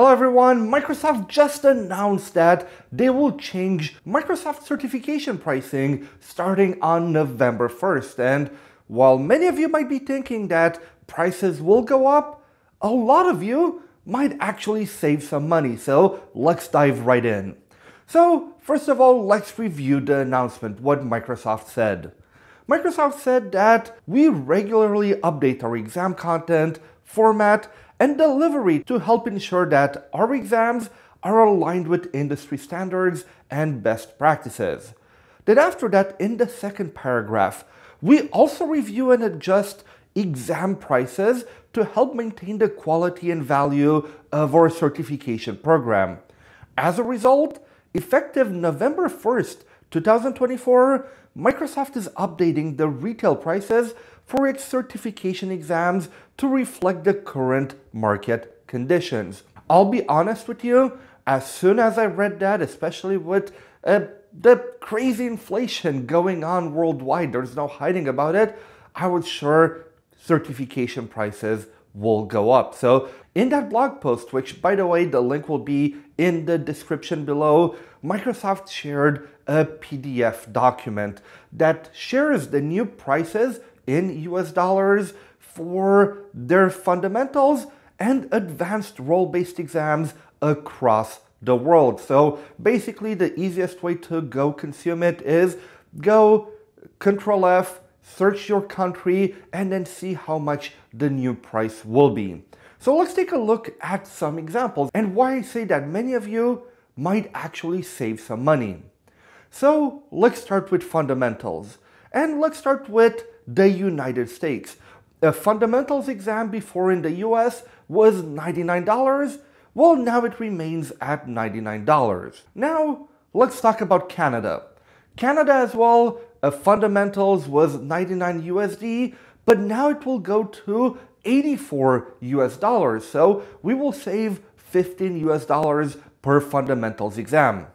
Hello everyone, Microsoft just announced that they will change Microsoft certification pricing starting on November 1st. And while many of you might be thinking that prices will go up, a lot of you might actually save some money. So let's dive right in. So first of all, let's review the announcement, what Microsoft said. Microsoft said that we regularly update our exam content, format, and delivery to help ensure that our exams are aligned with industry standards and best practices. Then after that, in the second paragraph, we also review and adjust exam prices to help maintain the quality and value of our certification program. As a result, effective November 1st, 2024, Microsoft is updating the retail prices for its certification exams to reflect the current market conditions. I'll be honest with you, as soon as I read that, especially with uh, the crazy inflation going on worldwide, there's no hiding about it, I was sure certification prices will go up. So in that blog post, which by the way, the link will be in the description below, Microsoft shared a PDF document that shares the new prices in US dollars for their fundamentals and advanced role-based exams across the world. So basically the easiest way to go consume it is go control F, search your country, and then see how much the new price will be. So let's take a look at some examples and why I say that many of you might actually save some money. So let's start with fundamentals. And let's start with the United States. A fundamentals exam before in the US was $99. Well, now it remains at $99. Now, let's talk about Canada. Canada as well, a fundamentals was 99 USD, but now it will go to 84 US dollars. So we will save 15 US dollars per fundamentals exam.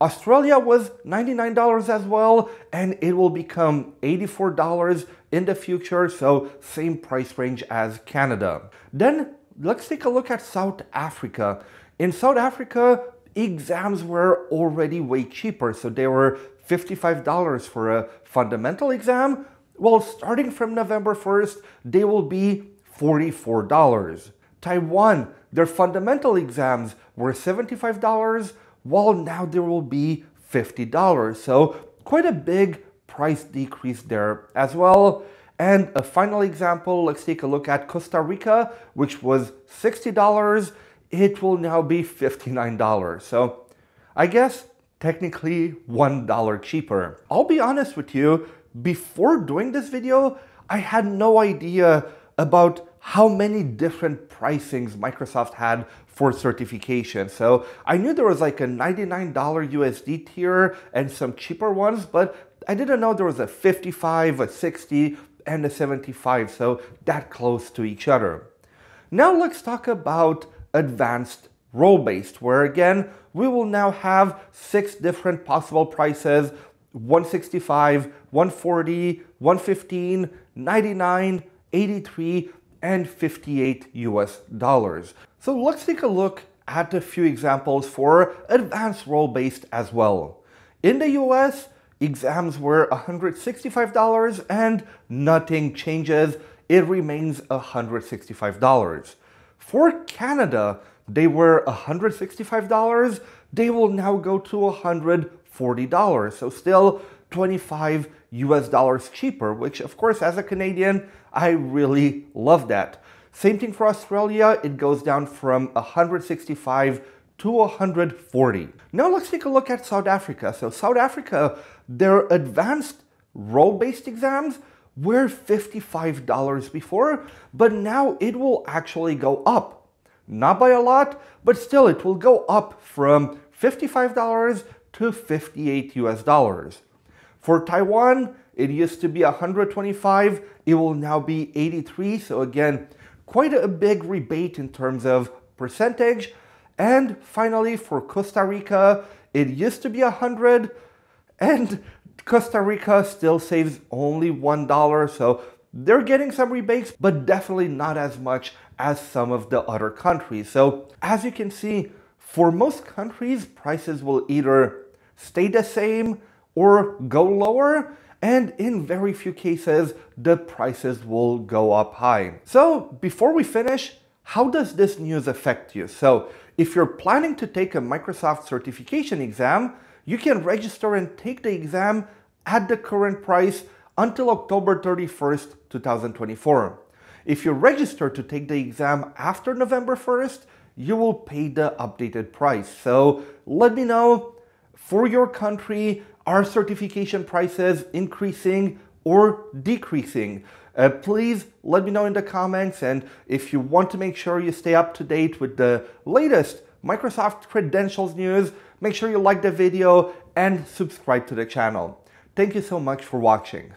Australia was $99 as well, and it will become $84 in the future, so same price range as Canada. Then let's take a look at South Africa. In South Africa, exams were already way cheaper, so they were $55 for a fundamental exam. Well, starting from November 1st, they will be $44. Taiwan, their fundamental exams were $75 while now there will be $50. So quite a big price decrease there as well. And a final example, let's take a look at Costa Rica, which was $60. It will now be $59. So I guess technically $1 cheaper. I'll be honest with you, before doing this video, I had no idea about how many different pricings Microsoft had for certification. So I knew there was like a $99 USD tier and some cheaper ones, but I didn't know there was a 55, a 60, and a 75, so that close to each other. Now let's talk about advanced role-based, where again, we will now have six different possible prices, 165, 140, 115, 99, 83, and 58 US dollars. So let's take a look at a few examples for advanced role-based as well. In the US, exams were $165 and nothing changes. It remains $165. For Canada, they were $165. They will now go to $140. So still 25 US dollars cheaper, which of course as a Canadian, I really love that. Same thing for Australia, it goes down from 165 to 140. Now let's take a look at South Africa. So South Africa, their advanced role-based exams were $55 before, but now it will actually go up. Not by a lot, but still it will go up from $55 to 58 US dollars. For Taiwan, it used to be 125, it will now be 83. So again, quite a big rebate in terms of percentage. And finally, for Costa Rica, it used to be 100 and Costa Rica still saves only $1. So they're getting some rebates, but definitely not as much as some of the other countries. So as you can see, for most countries, prices will either stay the same or go lower, and in very few cases, the prices will go up high. So before we finish, how does this news affect you? So if you're planning to take a Microsoft certification exam, you can register and take the exam at the current price until October 31st, 2024. If you register to take the exam after November 1st, you will pay the updated price. So let me know for your country, are certification prices increasing or decreasing? Uh, please let me know in the comments and if you want to make sure you stay up to date with the latest Microsoft credentials news, make sure you like the video and subscribe to the channel. Thank you so much for watching.